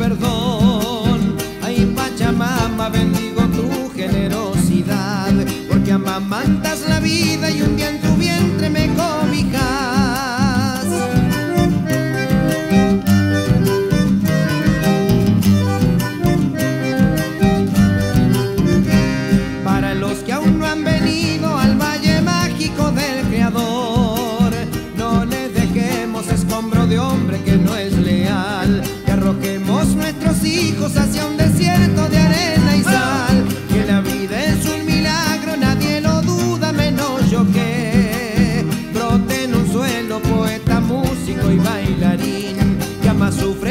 perdón. Ay, Pachamama, bendigo tu generosidad, porque amamantas la vida y un día hacia un desierto de arena y sal, que la vida es un milagro, nadie lo duda, menos yo que brote en un suelo poeta, músico y bailarín, que ama, sufre,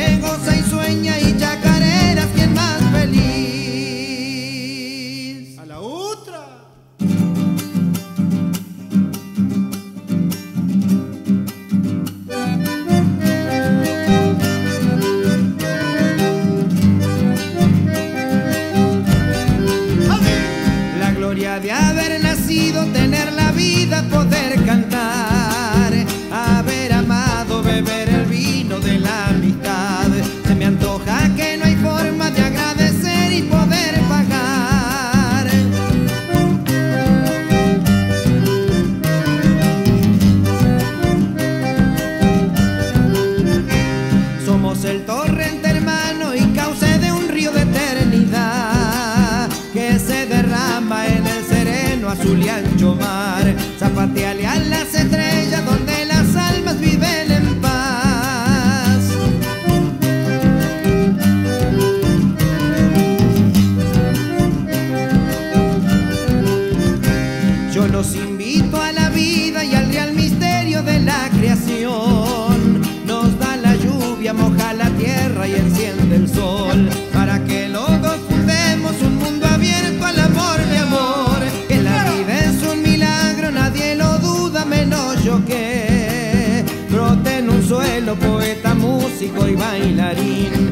gloria de haber nacido, tener la vida, poder cantar, haber amado, beber el vino de la amistad. Se me antoja que no hay forma de agradecer y poder pagar. Somos el torrente sereno azul y ancho mar. Zapateale a las estrellas donde las almas viven en paz. Yo los invito a músico y bailarín.